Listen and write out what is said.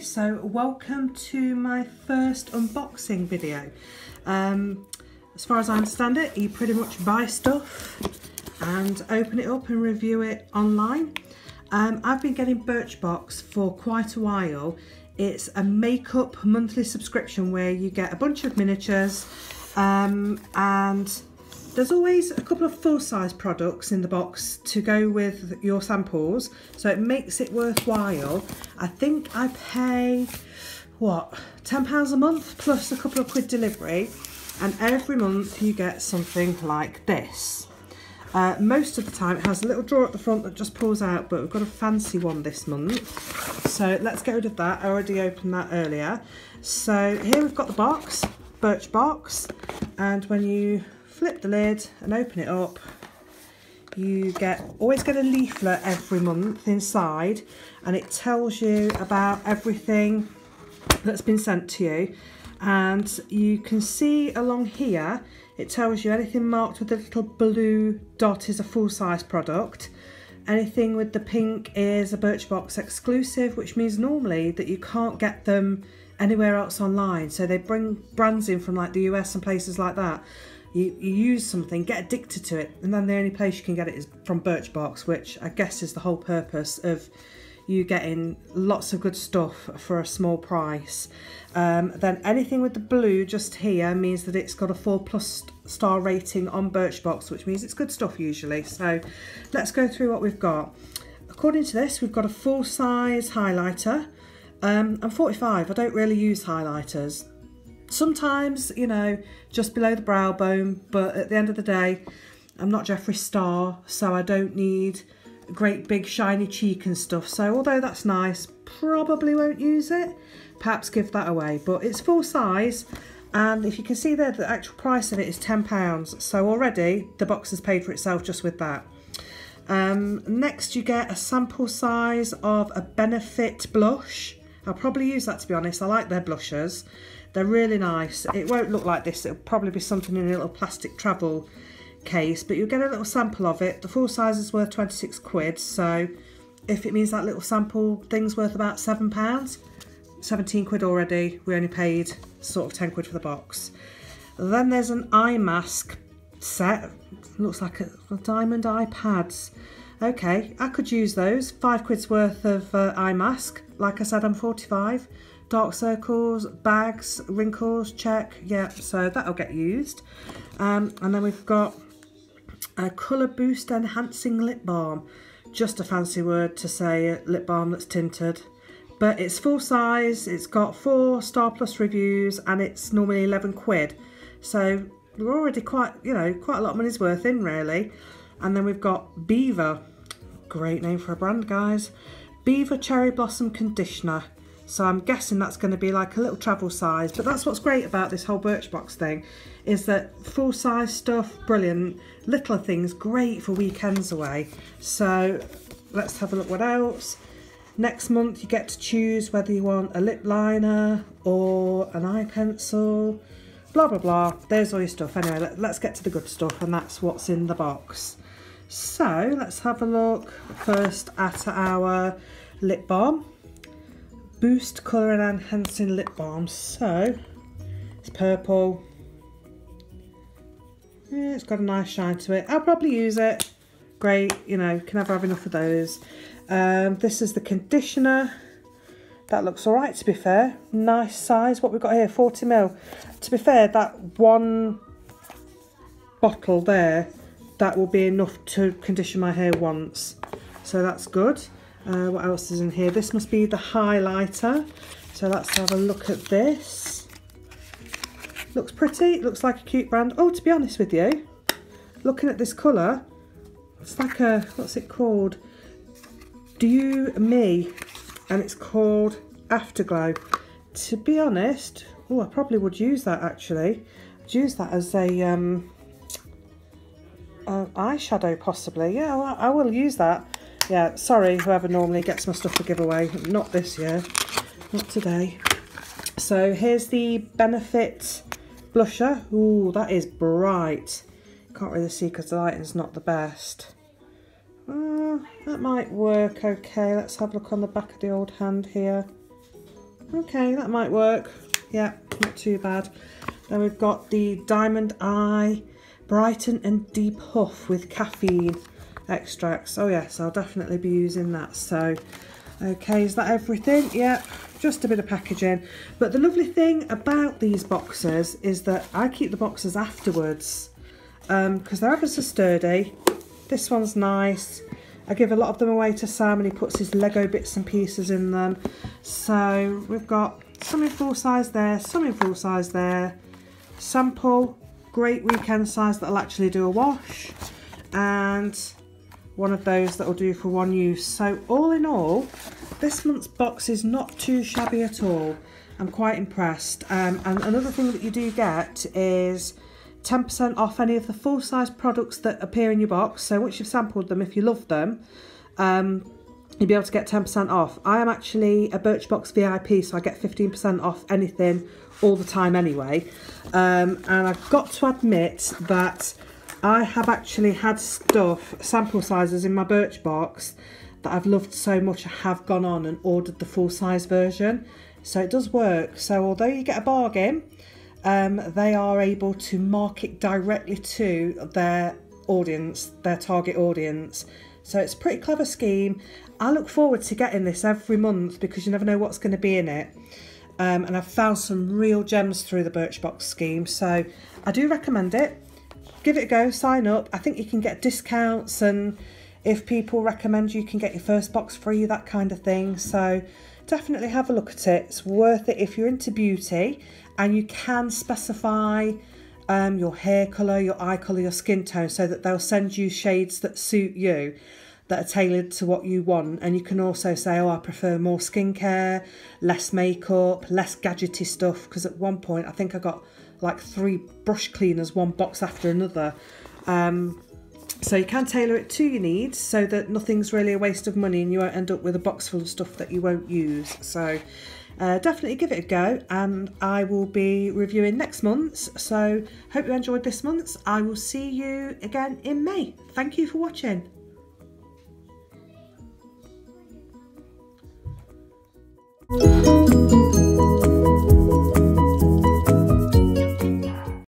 So welcome to my first unboxing video. Um, as far as I understand it, you pretty much buy stuff and open it up and review it online. Um, I've been getting Birchbox for quite a while. It's a makeup monthly subscription where you get a bunch of miniatures um, and there's always a couple of full-size products in the box to go with your samples, so it makes it worthwhile. I think I pay, what, £10 a month plus a couple of quid delivery, and every month you get something like this. Uh, most of the time it has a little drawer at the front that just pulls out, but we've got a fancy one this month. So let's get rid of that. I already opened that earlier. So here we've got the box, Birchbox, and when you flip the lid and open it up. You get always get a leaflet every month inside and it tells you about everything that's been sent to you. And you can see along here it tells you anything marked with a little blue dot is a full-size product. Anything with the pink is a Birchbox exclusive which means normally that you can't get them anywhere else online. So they bring brands in from like the US and places like that you, you use something, get addicted to it, and then the only place you can get it is from Birchbox, which I guess is the whole purpose of you getting lots of good stuff for a small price. Um, then anything with the blue just here means that it's got a 4 plus star rating on Birchbox, which means it's good stuff usually. So let's go through what we've got. According to this, we've got a full size highlighter. Um, I'm 45, I don't really use highlighters sometimes, you know, just below the brow bone, but at the end of the day, I'm not Jeffree Star, so I don't need great big shiny cheek and stuff. So although that's nice, probably won't use it. Perhaps give that away, but it's full size. And if you can see there, the actual price of it is £10. So already the box has paid for itself just with that. Um, next you get a sample size of a Benefit blush. I'll probably use that to be honest. I like their blushes. They're really nice. It won't look like this. It'll probably be something in a little plastic travel case, but you'll get a little sample of it. The full size is worth 26 quid, so if it means that little sample thing's worth about seven pounds, 17 quid already. We only paid sort of 10 quid for the box. Then there's an eye mask set. Looks like a, a diamond eye pads. Okay, I could use those. Five quid's worth of uh, eye mask. Like I said, I'm 45 dark circles, bags, wrinkles, check, yeah, so that'll get used. Um, and then we've got a colour boost enhancing lip balm. Just a fancy word to say a lip balm that's tinted. But it's full size, it's got four star plus reviews and it's normally 11 quid. So we're already quite, you know, quite a lot of money's worth in really. And then we've got Beaver, great name for a brand guys. Beaver Cherry Blossom Conditioner. So I'm guessing that's going to be like a little travel size. But that's what's great about this whole Birchbox thing is that full size stuff, brilliant. Little things, great for weekends away. So let's have a look what else. Next month you get to choose whether you want a lip liner or an eye pencil. Blah, blah, blah. There's all your stuff. Anyway, let, let's get to the good stuff and that's what's in the box. So let's have a look first at our lip balm. Boost Colour and Enhancing Lip Balm. So, it's purple. Yeah, it's got a nice shine to it. I'll probably use it. Great, you know, can never have enough of those. Um, this is the conditioner. That looks alright to be fair. Nice size. What we've got here, 40ml. To be fair, that one bottle there, that will be enough to condition my hair once. So that's good. Uh, what else is in here? This must be the highlighter. So let's have a look at this. Looks pretty. Looks like a cute brand. Oh, to be honest with you, looking at this colour, it's like a, what's it called? Do You Me. And it's called Afterglow. To be honest, oh, I probably would use that actually. I'd use that as a um, uh, eyeshadow possibly. Yeah, I will use that yeah, sorry whoever normally gets my stuff for giveaway. Not this year. Not today. So here's the Benefit blusher. Ooh, that is bright. Can't really see because the lighting's not the best. Uh, that might work okay. Let's have a look on the back of the old hand here. okay, that might work. Yeah, not too bad. Then we've got the Diamond Eye Brighten and De-Puff with caffeine extracts. Oh yes, I'll definitely be using that. So, okay, is that everything? Yep, just a bit of packaging. But the lovely thing about these boxes is that I keep the boxes afterwards because um, they're ever so sturdy. This one's nice. I give a lot of them away to Sam and he puts his Lego bits and pieces in them. So we've got some in full size there, some in full size there. Sample, great weekend size that'll actually do a wash. And one of those that will do for one use. So all in all, this month's box is not too shabby at all. I'm quite impressed. Um, and another thing that you do get is 10% off any of the full-size products that appear in your box. So once you've sampled them, if you love them, um, you'll be able to get 10% off. I am actually a Birchbox VIP, so I get 15% off anything all the time anyway. Um, and I've got to admit that I have actually had stuff, sample sizes in my Birchbox that I've loved so much I have gone on and ordered the full size version. So it does work. So although you get a bargain, um, they are able to market directly to their audience, their target audience. So it's a pretty clever scheme. I look forward to getting this every month because you never know what's going to be in it. Um, and I've found some real gems through the Birchbox scheme. So I do recommend it give it a go, sign up. I think you can get discounts and if people recommend you can get your first box free, that kind of thing. So definitely have a look at it. It's worth it if you're into beauty and you can specify um, your hair colour, your eye colour, your skin tone so that they'll send you shades that suit you that are tailored to what you want. And you can also say, oh, I prefer more skincare, less makeup, less gadgety stuff. Because at one point, I think I got like three brush cleaners, one box after another. Um, so you can tailor it to your needs so that nothing's really a waste of money and you won't end up with a box full of stuff that you won't use. So uh, definitely give it a go and I will be reviewing next month's. So hope you enjoyed this month's. I will see you again in May. Thank you for watching.